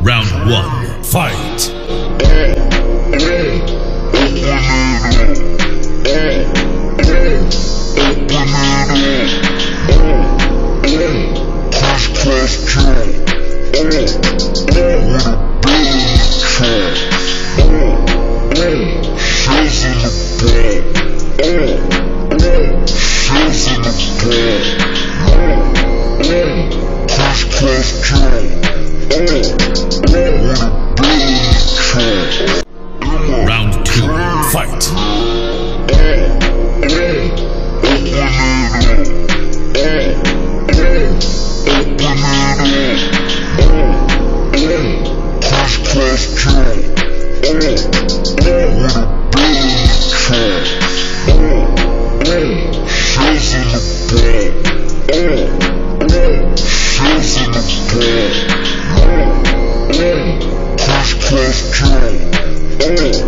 Round one, fight. Crash, crash, crash, crash,